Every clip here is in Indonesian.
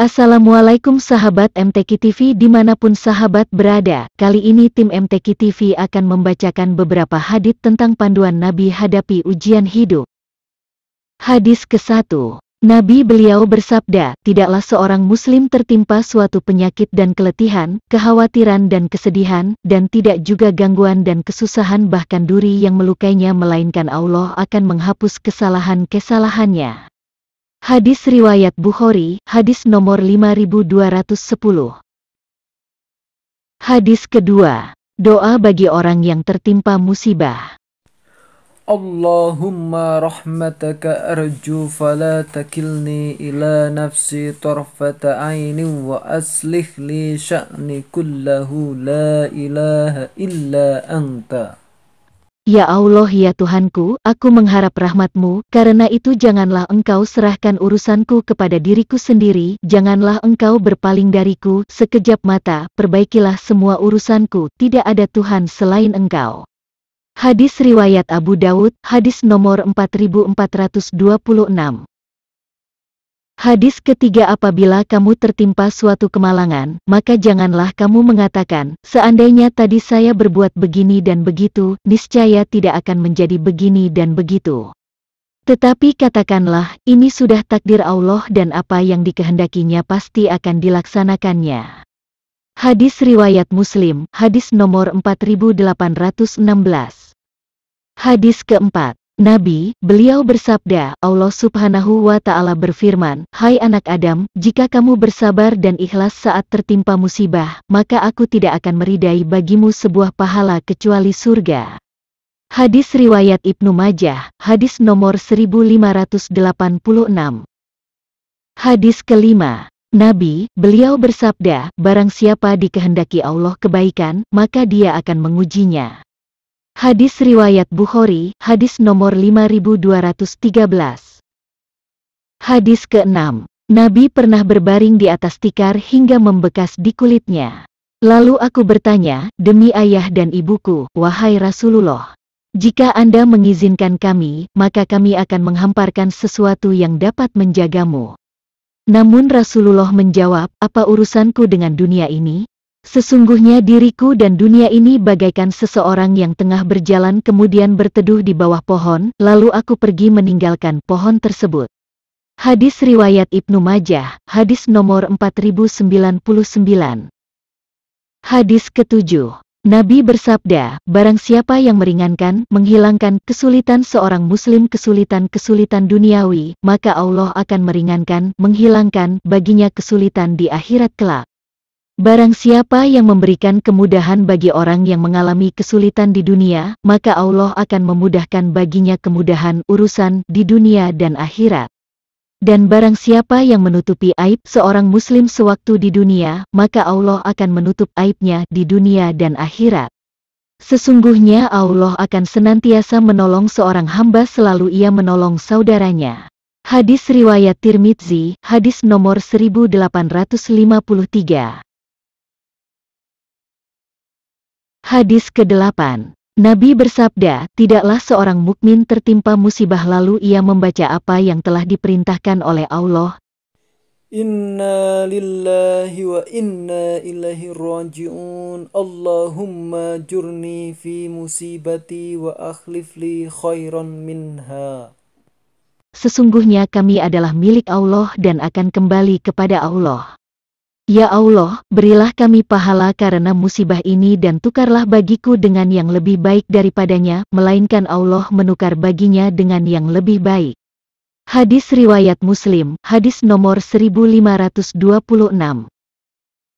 Assalamualaikum sahabat MTQ TV di mana pun sahabat berada. Kali ini tim MTQ TV akan membacakan beberapa hadits tentang panduan Nabi hadapi ujian hidup. Hadis ke-1 Nabi beliau bersabda, tidaklah seorang muslim tertimpa suatu penyakit dan keletihan, kekhawatiran dan kesedihan, dan tidak juga gangguan dan kesusahan bahkan duri yang melukainya melainkan Allah akan menghapus kesalahan-kesalahannya. Hadis Riwayat Bukhari, hadis nomor 5210. Hadis kedua, doa bagi orang yang tertimpa musibah. Allahumma rahmataka arju fala takilni ila nafsi tarfata aini wa aslih li sya'ni kullahu la ilaha illa anta. Ya Allah ya Tuhanku, aku mengharap rahmatmu, karena itu janganlah engkau serahkan urusanku kepada diriku sendiri, janganlah engkau berpaling dariku, sekejap mata, perbaikilah semua urusanku, tidak ada Tuhan selain engkau. Hadis Riwayat Abu Dawud, hadis nomor 4426 Hadis ketiga apabila kamu tertimpa suatu kemalangan, maka janganlah kamu mengatakan, seandainya tadi saya berbuat begini dan begitu, niscaya tidak akan menjadi begini dan begitu. Tetapi katakanlah, ini sudah takdir Allah dan apa yang dikehendakinya pasti akan dilaksanakannya. Hadis Riwayat Muslim, hadis nomor 4816. Hadis keempat. Nabi, beliau bersabda, Allah subhanahu wa ta'ala berfirman, Hai anak Adam, jika kamu bersabar dan ikhlas saat tertimpa musibah, maka aku tidak akan meridai bagimu sebuah pahala kecuali surga. Hadis Riwayat Ibnu Majah, hadis nomor 1586. Hadis kelima, Nabi, beliau bersabda, barang siapa dikehendaki Allah kebaikan, maka dia akan mengujinya. Hadis Riwayat Bukhari, hadis nomor 5213. Hadis ke-6. Nabi pernah berbaring di atas tikar hingga membekas di kulitnya. Lalu aku bertanya, demi ayah dan ibuku, wahai Rasulullah. Jika Anda mengizinkan kami, maka kami akan menghamparkan sesuatu yang dapat menjagamu. Namun Rasulullah menjawab, apa urusanku dengan dunia ini? Sesungguhnya diriku dan dunia ini bagaikan seseorang yang tengah berjalan kemudian berteduh di bawah pohon, lalu aku pergi meninggalkan pohon tersebut. Hadis Riwayat Ibnu Majah, hadis nomor 4099. Hadis ketujuh. Nabi bersabda, barang siapa yang meringankan, menghilangkan kesulitan seorang muslim kesulitan-kesulitan duniawi, maka Allah akan meringankan, menghilangkan baginya kesulitan di akhirat kelak. Barang siapa yang memberikan kemudahan bagi orang yang mengalami kesulitan di dunia, maka Allah akan memudahkan baginya kemudahan urusan di dunia dan akhirat. Dan barang siapa yang menutupi aib seorang muslim sewaktu di dunia, maka Allah akan menutup aibnya di dunia dan akhirat. Sesungguhnya Allah akan senantiasa menolong seorang hamba selalu ia menolong saudaranya. Hadis Riwayat Tirmidzi, hadis nomor 1853. Hadis ke-8. Nabi bersabda, tidaklah seorang mukmin tertimpa musibah lalu ia membaca apa yang telah diperintahkan oleh Allah. Inna lillahi wa inna ilaihi raji'un. Allahumma jurni fi musibati wa akhlif li khairan minha. Sesungguhnya kami adalah milik Allah dan akan kembali kepada Allah. Ya Allah, berilah kami pahala karena musibah ini dan tukarlah bagiku dengan yang lebih baik daripadanya, melainkan Allah menukar baginya dengan yang lebih baik. Hadis Riwayat Muslim, hadis nomor 1526.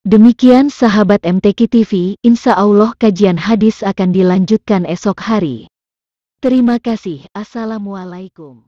Demikian sahabat MTQ TV, insya Allah kajian hadis akan dilanjutkan esok hari. Terima kasih, Assalamualaikum.